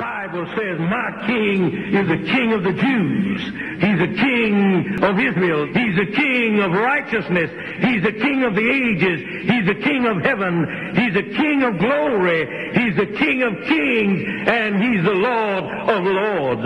Bible says, My king is the king of the Jews. He's the king of Israel. He's the king of righteousness. He's the king of the ages. He's the king of heaven. He's the king of glory. He's the king of kings. And he's the Lord of lords.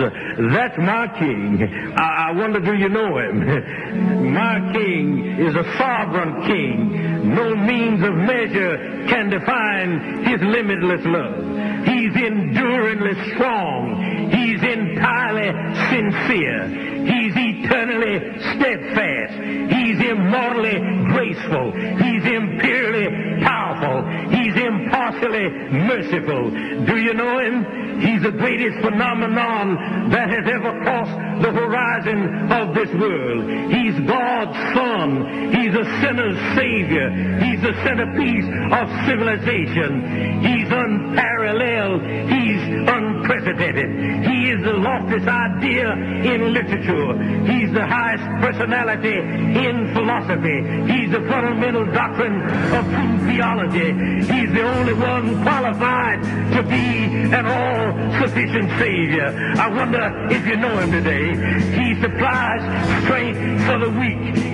That's my king. I, I wonder, do you know him? my king is a sovereign king. No means of measure can define his limitless love. He's enduringly strong. He's entirely sincere. He's eternally steadfast. He's immortally graceful. He's imperially powerful. He's impartially merciful. Do you know him? He's the greatest phenomenon that has ever crossed the horizon of this world. He's God's Son. He's a sinner's Savior. He's the centerpiece of civilization. He's unparalleled. He's unprecedented. He is the loftiest idea in literature. He's the highest personality in philosophy. He's the fundamental doctrine of true theology. He's the only one qualified to be an all-sufficient Savior. I wonder if you know him today. He supplies strength for the weak.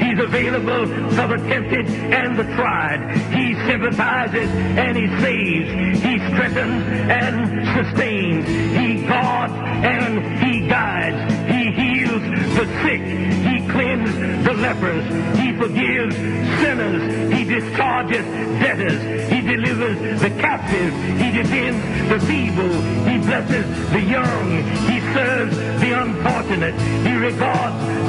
Available for the tempted and the tried. He sympathizes and he saves. He strengthens and sustains. He guards and he guides. He heals the sick. He cleanses the lepers. He forgives sinners. He discharges debtors. He delivers the captive. He defends the feeble. He blesses the young. He serves the unfortunate. He regards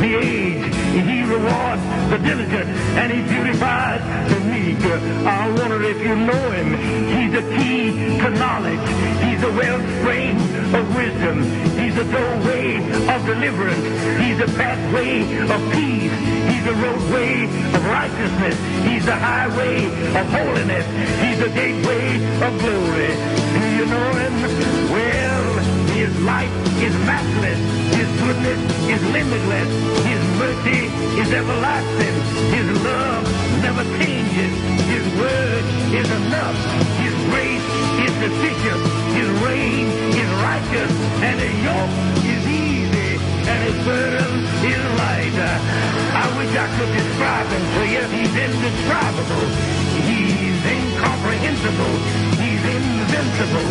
diligent. And he beautifies the meek. I wonder if you know him. He's a key to knowledge. He's the wellspring of wisdom. He's a doorway of deliverance. He's a pathway of peace. He's a roadway of righteousness. He's a highway of holiness. He's a gateway of glory. Do you know him? Well, his life is matchless. His goodness is limitless. Everlasting. His love never changes. His word is enough. His grace is sufficient. His reign is righteous. And his yoke is easy. And his burden is light. I wish I could describe him to you. He's indescribable. He's incomprehensible. He's invincible.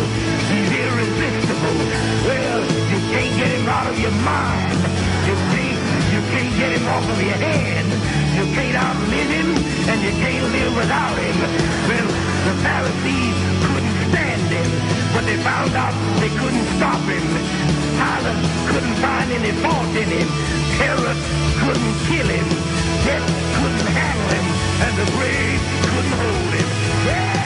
He's irresistible. Well, you can't get him out of your mind. Can't get him off of your head. You can't outlive him, and you can't live without him. Well, the Pharisees couldn't stand him, but they found out they couldn't stop him. Pilate couldn't find any fault in him. Herod couldn't kill him. Death couldn't handle him, and the grave couldn't hold him. Yeah!